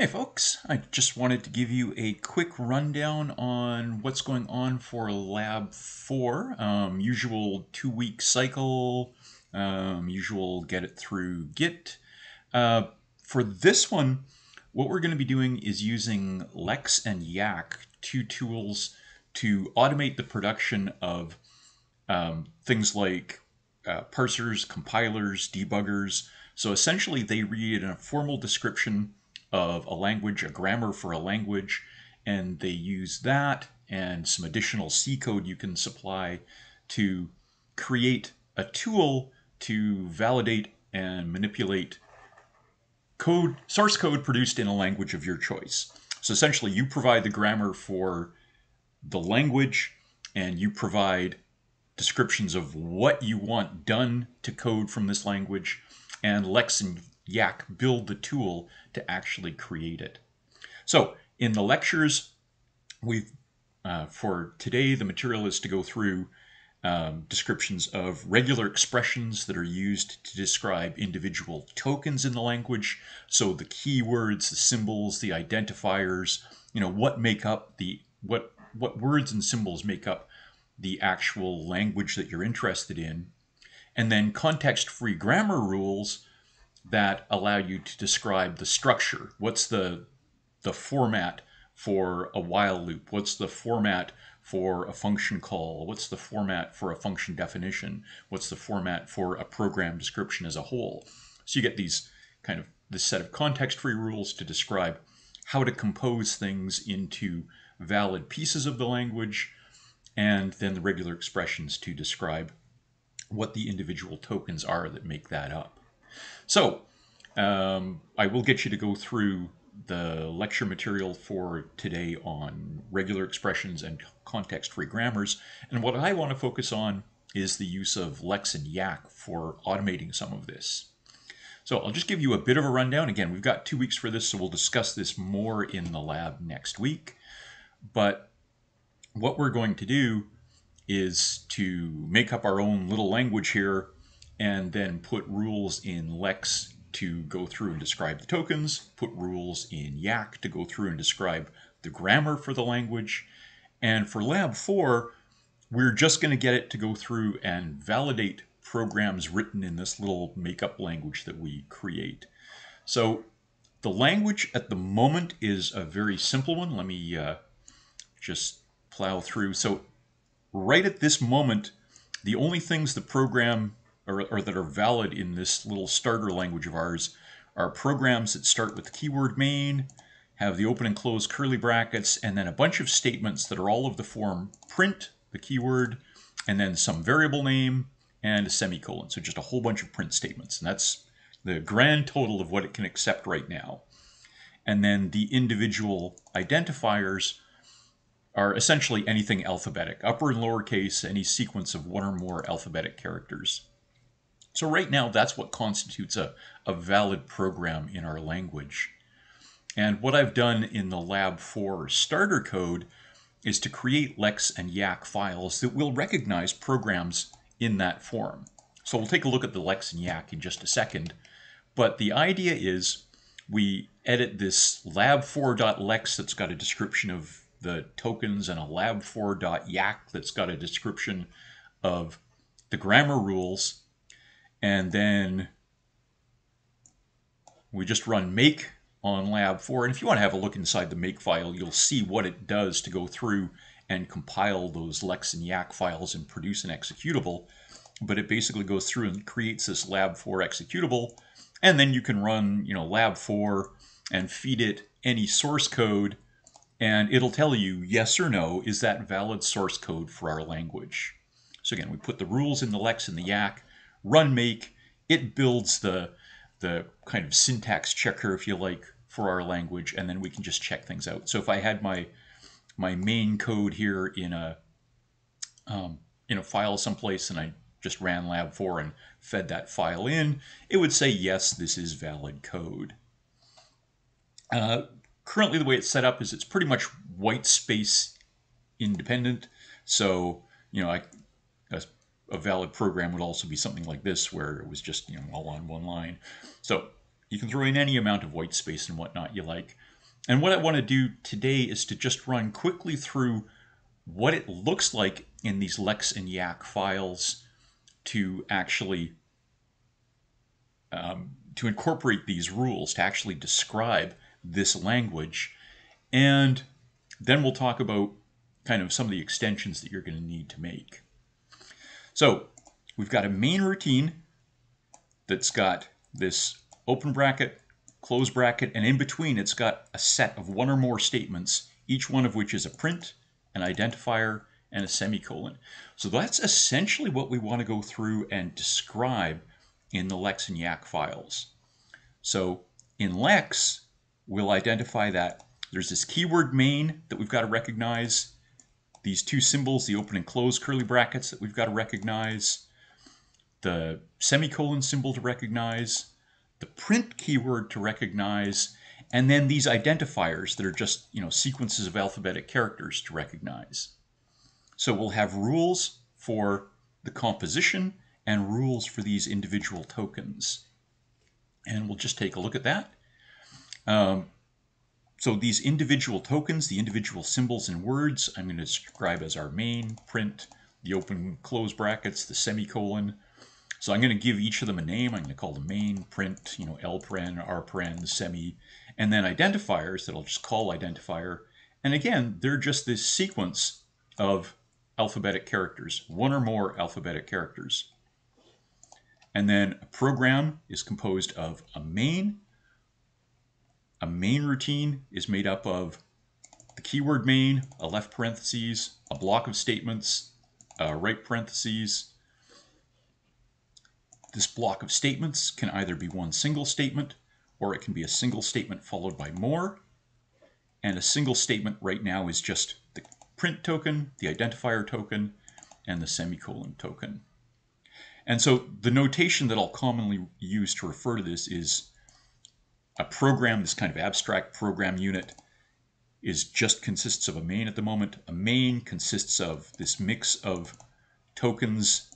Hey folks, I just wanted to give you a quick rundown on what's going on for Lab 4. Um, usual two-week cycle, um, usual get it through Git. Uh, for this one, what we're going to be doing is using Lex and Yacc, two tools to automate the production of um, things like uh, parsers, compilers, debuggers. So essentially they read a formal description of a language, a grammar for a language, and they use that and some additional C code you can supply to create a tool to validate and manipulate code, source code produced in a language of your choice. So essentially, you provide the grammar for the language, and you provide descriptions of what you want done to code from this language, and Lex and Yacc build the tool to actually create it. So in the lectures, we've uh, for today, the material is to go through um, descriptions of regular expressions that are used to describe individual tokens in the language. So the keywords, the symbols, the identifiers, you know, what make up the what what words and symbols make up the actual language that you're interested in. And then context-free grammar rules that allow you to describe the structure. What's the the format for a while loop? What's the format for a function call? What's the format for a function definition? What's the format for a program description as a whole? So you get these kind of this set of context-free rules to describe how to compose things into valid pieces of the language, and then the regular expressions to describe what the individual tokens are that make that up. So um, I will get you to go through the lecture material for today on regular expressions and context-free grammars. And what I want to focus on is the use of Lex and Yacc for automating some of this. So I'll just give you a bit of a rundown. Again, we've got two weeks for this, so we'll discuss this more in the lab next week. But what we're going to do is to make up our own little language here and then put rules in Lex to go through and describe the tokens, put rules in Yacc to go through and describe the grammar for the language. And for Lab 4, we're just going to get it to go through and validate programs written in this little makeup language that we create. So the language at the moment is a very simple one. Let me uh, just plow through. So right at this moment, the only things the program or, or that are valid in this little starter language of ours are programs that start with the keyword main, have the open and close curly brackets, and then a bunch of statements that are all of the form print, the keyword, and then some variable name, and a semicolon. So just a whole bunch of print statements. And that's the grand total of what it can accept right now. And then the individual identifiers are essentially anything alphabetic, upper and lower case, any sequence of one or more alphabetic characters. So right now, that's what constitutes a, a valid program in our language. And what I've done in the Lab for starter code is to create Lex and Yacc files that will recognize programs in that form. So we'll take a look at the Lex and Yacc in just a second. But the idea is we edit this lab4.lex that's got a description of the tokens and a lab4.yacc that's got a description of the grammar rules and then we just run make on lab 4 and if you want to have a look inside the make file you'll see what it does to go through and compile those lex and yacc files and produce an executable. But it basically goes through and creates this lab 4 executable. And then you can run you know lab 4 and feed it any source code. And it'll tell you yes or no is that valid source code for our language? So again we put the rules in the lex and the yacc run make, it builds the, the kind of syntax checker, if you like, for our language, and then we can just check things out. So if I had my my main code here in a um, in a file someplace and I just ran lab4 and fed that file in, it would say, yes, this is valid code. Uh, currently, the way it's set up is it's pretty much white space independent. So, you know, I, a valid program would also be something like this where it was just you know all on one line. So You can throw in any amount of white space and whatnot you like. And what I want to do today is to just run quickly through what it looks like in these lex and yacc files to actually um, to incorporate these rules to actually describe this language and then we'll talk about kind of some of the extensions that you're going to need to make. So we've got a main routine that's got this open bracket, close bracket, and in between it's got a set of one or more statements, each one of which is a print, an identifier, and a semicolon. So that's essentially what we want to go through and describe in the Lex and Yacc files. So in Lex, we'll identify that there's this keyword main that we've got to recognize, these two symbols, the open and close curly brackets that we've got to recognize, the semicolon symbol to recognize, the print keyword to recognize, and then these identifiers that are just you know sequences of alphabetic characters to recognize. So we'll have rules for the composition and rules for these individual tokens. And we'll just take a look at that. Um, so these individual tokens, the individual symbols and words, I'm going to describe as our main, print, the open close brackets, the semicolon. So I'm going to give each of them a name. I'm going to call them main, print, you know, L paren, R paren, semi, and then identifiers that I'll just call identifier. And again, they're just this sequence of alphabetic characters, one or more alphabetic characters. And then a program is composed of a main, a main routine is made up of the keyword main, a left parentheses, a block of statements, a right parentheses. This block of statements can either be one single statement or it can be a single statement followed by more. And a single statement right now is just the print token, the identifier token, and the semicolon token. And so the notation that I'll commonly use to refer to this is a program, this kind of abstract program unit, is just consists of a main at the moment. A main consists of this mix of tokens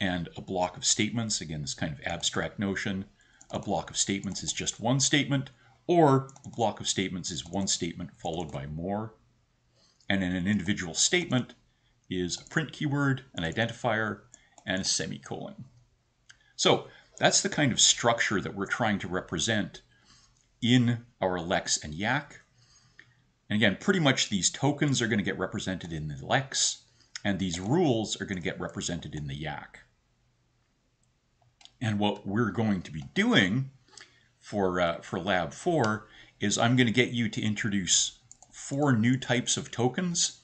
and a block of statements. Again, this kind of abstract notion. A block of statements is just one statement, or a block of statements is one statement followed by more. And in an individual statement is a print keyword, an identifier, and a semicolon. So that's the kind of structure that we're trying to represent in our lex and yacc. And again, pretty much these tokens are going to get represented in the lex, and these rules are going to get represented in the yacc. And what we're going to be doing for, uh, for Lab 4 is I'm going to get you to introduce four new types of tokens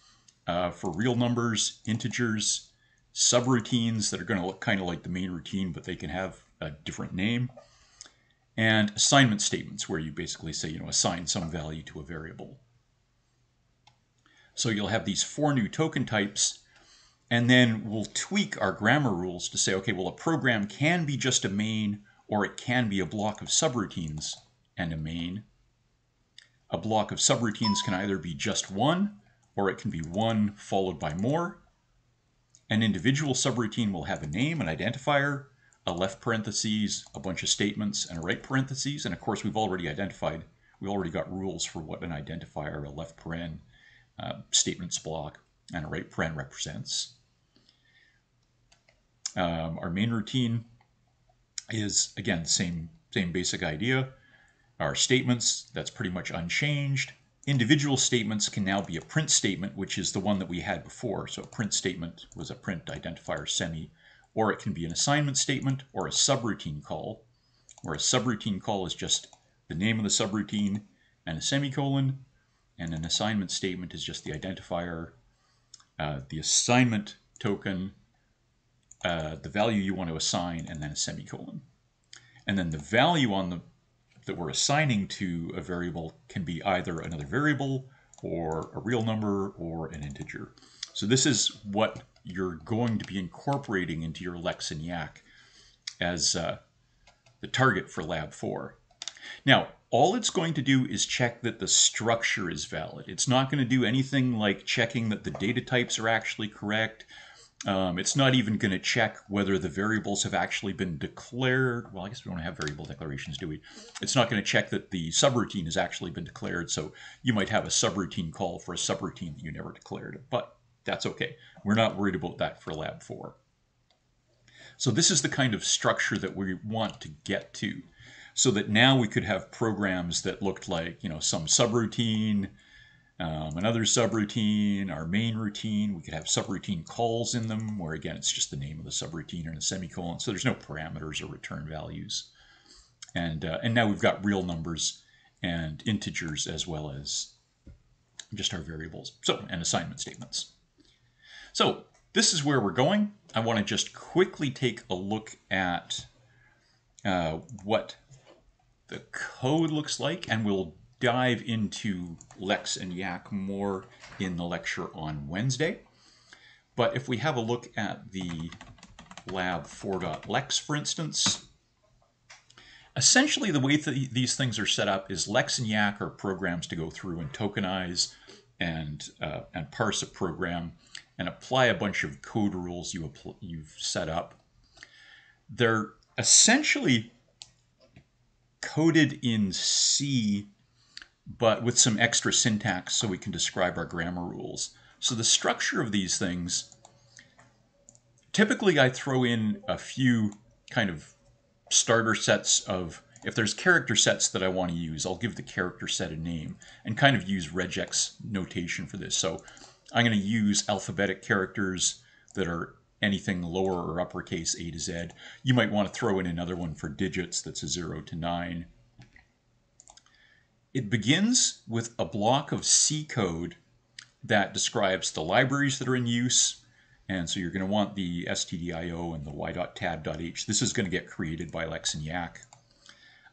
uh, for real numbers, integers, subroutines that are going to look kind of like the main routine, but they can have a different name and assignment statements where you basically say, you know, assign some value to a variable. So you'll have these four new token types, and then we'll tweak our grammar rules to say, okay, well, a program can be just a main, or it can be a block of subroutines and a main. A block of subroutines can either be just one, or it can be one followed by more. An individual subroutine will have a name, an identifier, a left parentheses, a bunch of statements, and a right parentheses. And of course, we've already identified, we already got rules for what an identifier, a left paren, uh, statements block, and a right paren represents. Um, our main routine is, again, the same, same basic idea. Our statements, that's pretty much unchanged. Individual statements can now be a print statement, which is the one that we had before. So a print statement was a print identifier semi or it can be an assignment statement or a subroutine call, where a subroutine call is just the name of the subroutine and a semicolon, and an assignment statement is just the identifier, uh, the assignment token, uh, the value you want to assign, and then a semicolon. And then the value on the that we're assigning to a variable can be either another variable or a real number or an integer. So this is what you're going to be incorporating into your Lex and Yacc as uh, the target for Lab 4. Now, all it's going to do is check that the structure is valid. It's not going to do anything like checking that the data types are actually correct Um, it's not even going to check whether the variables have actually been declared. Well, I guess we don't have variable declarations, do we? It's not going to check that the subroutine has actually been declared. So you might have a subroutine call for a subroutine that you never declared, but that's okay. We're not worried about that for Lab 4. So this is the kind of structure that we want to get to so that now we could have programs that looked like, you know, some subroutine, um, another subroutine, our main routine. We could have subroutine calls in them, where again, it's just the name of the subroutine and a semicolon. So there's no parameters or return values. And, uh, and now we've got real numbers and integers as well as just our variables. So, and assignment statements. So this is where we're going. I want to just quickly take a look at uh, what the code looks like, and we'll dive into Lex and Yacc more in the lecture on Wednesday. But if we have a look at the lab 4.lex, for instance, essentially the way th these things are set up is Lex and Yacc are programs to go through and tokenize and, uh, and parse a program and apply a bunch of code rules you you've set up. They're essentially coded in C but with some extra syntax so we can describe our grammar rules. So the structure of these things, typically I throw in a few kind of starter sets of, if there's character sets that I want to use, I'll give the character set a name and kind of use regex notation for this. So I'm going to use alphabetic characters that are anything lower or uppercase A to Z. You might want to throw in another one for digits that's a 0 to 9 it begins with a block of C code that describes the libraries that are in use. And so you're going to want the stdio and the y.tab.h. This is going to get created by Lex and Yacc.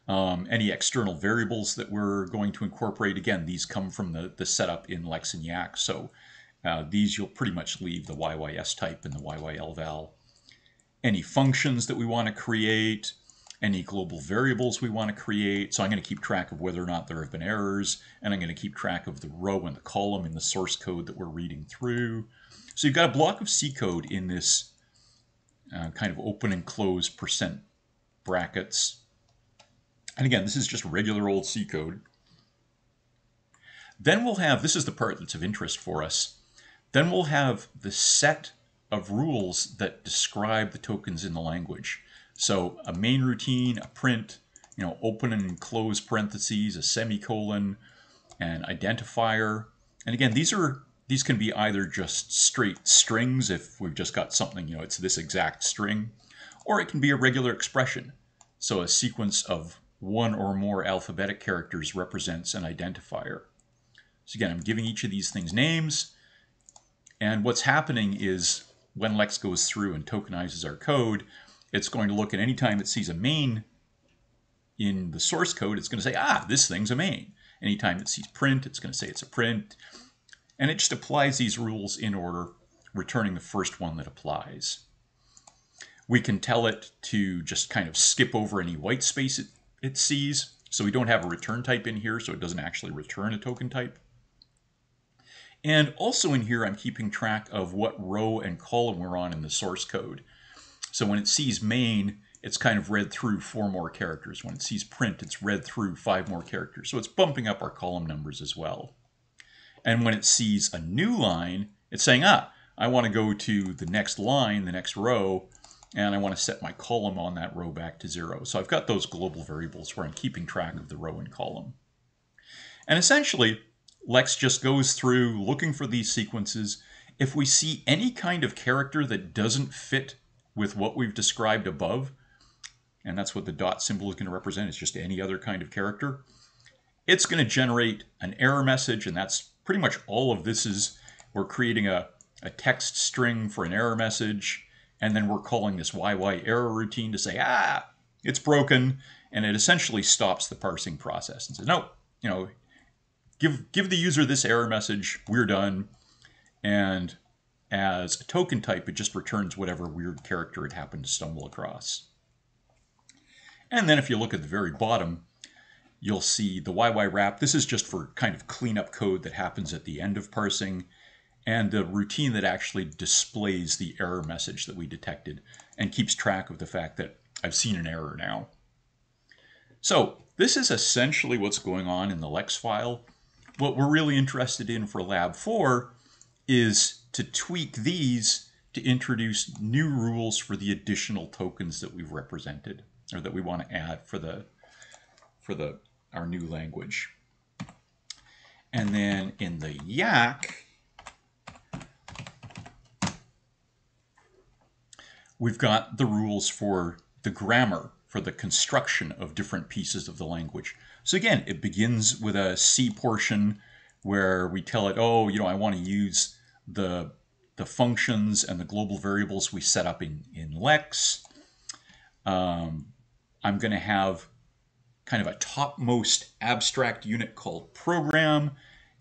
Um, any external variables that we're going to incorporate, again, these come from the, the setup in Lex and Yacc. So uh, these you'll pretty much leave the YYSTYPE and the yylval. Any functions that we want to create, any global variables we want to create. So I'm going to keep track of whether or not there have been errors, and I'm going to keep track of the row and the column in the source code that we're reading through. So you've got a block of C code in this uh, kind of open and close percent brackets. And again, this is just regular old C code. Then we'll have, this is the part that's of interest for us, then we'll have the set of rules that describe the tokens in the language. So a main routine, a print, you know, open and close parentheses, a semicolon, an identifier. And again, these are these can be either just straight strings if we've just got something, you know, it's this exact string, or it can be a regular expression. So a sequence of one or more alphabetic characters represents an identifier. So again, I'm giving each of these things names. And what's happening is when Lex goes through and tokenizes our code, it's going to look at any time it sees a main in the source code, it's going to say, ah, this thing's a main. Anytime it sees print, it's going to say it's a print. And it just applies these rules in order, returning the first one that applies. We can tell it to just kind of skip over any white space it, it sees. So we don't have a return type in here, so it doesn't actually return a token type. And also in here, I'm keeping track of what row and column we're on in the source code. So when it sees main, it's kind of read through four more characters. When it sees print, it's read through five more characters. So it's bumping up our column numbers as well. And when it sees a new line, it's saying, ah, I want to go to the next line, the next row, and I want to set my column on that row back to zero. So I've got those global variables where I'm keeping track of the row and column. And essentially, Lex just goes through looking for these sequences. If we see any kind of character that doesn't fit with what we've described above, and that's what the dot symbol is going to represent, it's just any other kind of character, it's going to generate an error message, and that's pretty much all of this is. We're creating a, a text string for an error message, and then we're calling this yyerror routine to say, ah, it's broken, and it essentially stops the parsing process and says, no, you know, give give the user this error message, we're done, and as a token type, it just returns whatever weird character it happened to stumble across. And then if you look at the very bottom, you'll see the yywrap. This is just for kind of cleanup code that happens at the end of parsing. and the routine that actually displays the error message that we detected and keeps track of the fact that I've seen an error now. So this is essentially what's going on in the LEX file. What we're really interested in for Lab 4 is to tweak these to introduce new rules for the additional tokens that we've represented or that we want to add for the for the our new language. And then in the Yacc, we've got the rules for the grammar for the construction of different pieces of the language. So again, it begins with a C portion where we tell it, oh, you know, I want to use the the functions and the global variables we set up in, in Lex. Um, I'm going to have kind of a topmost abstract unit called program.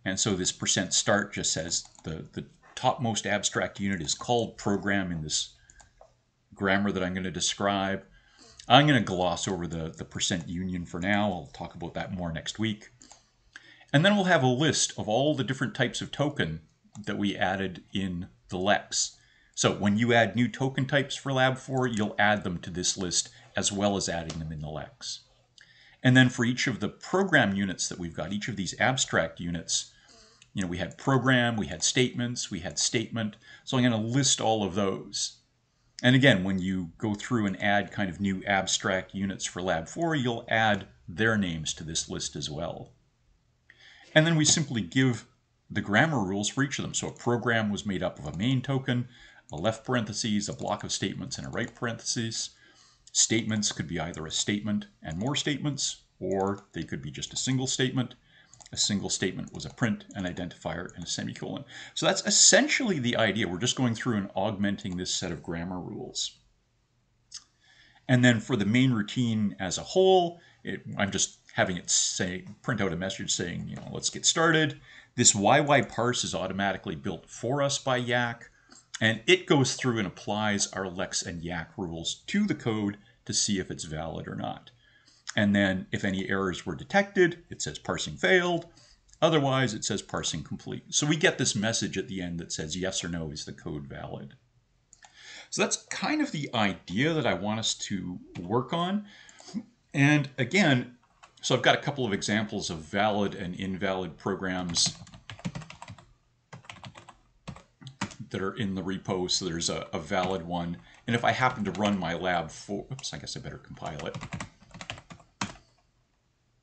And so this percent start just says the, the topmost abstract unit is called program in this grammar that I'm going to describe. I'm going to gloss over the, the percent union for now. I'll talk about that more next week. And then we'll have a list of all the different types of token that we added in the Lex. So when you add new token types for Lab 4, you'll add them to this list as well as adding them in the Lex. And then for each of the program units that we've got, each of these abstract units, you know, we had program, we had statements, we had statement. So I'm going to list all of those. And again, when you go through and add kind of new abstract units for Lab 4, you'll add their names to this list as well. And then we simply give the grammar rules for each of them. So a program was made up of a main token, a left parentheses, a block of statements, and a right parentheses. Statements could be either a statement and more statements, or they could be just a single statement. A single statement was a print, an identifier, and a semicolon. So that's essentially the idea. We're just going through and augmenting this set of grammar rules. And then for the main routine as a whole, it, I'm just having it say print out a message saying, you know, let's get started. This yyparse is automatically built for us by Yacc. And it goes through and applies our Lex and Yacc rules to the code to see if it's valid or not. And then if any errors were detected, it says parsing failed. Otherwise, it says parsing complete. So we get this message at the end that says yes or no, is the code valid? So that's kind of the idea that I want us to work on. And again, so I've got a couple of examples of valid and invalid programs that are in the repo. So there's a, a valid one. And if I happen to run my lab for, oops, I guess I better compile it.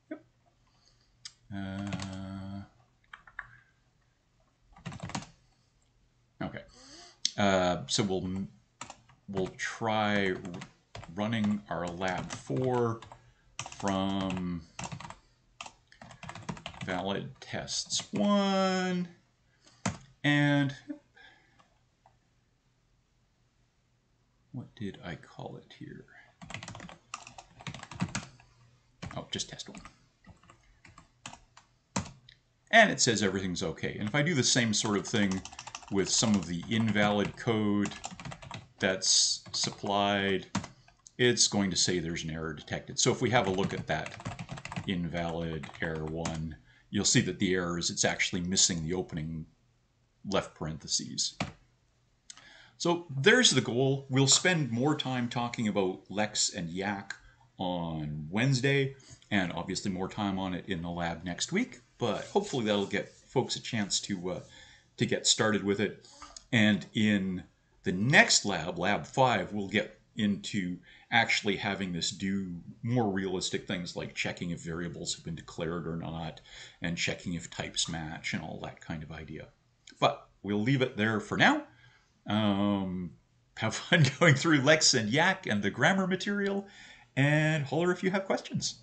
Yep. Uh, okay. Uh, so we'll we'll try running our lab four from valid tests one and What did I call it here? Oh, just test one. And it says everything's okay. And if I do the same sort of thing with some of the invalid code that's supplied, it's going to say there's an error detected. So if we have a look at that invalid error one, you'll see that the error is it's actually missing the opening left parentheses. So there's the goal. We'll spend more time talking about Lex and Yacc on Wednesday, and obviously more time on it in the lab next week. But hopefully that'll get folks a chance to uh, to get started with it. And in the next lab, Lab Five, we'll get into actually having this do more realistic things like checking if variables have been declared or not, and checking if types match, and all that kind of idea. But we'll leave it there for now. Um, have fun going through Lex and Yacc and the grammar material, and holler if you have questions.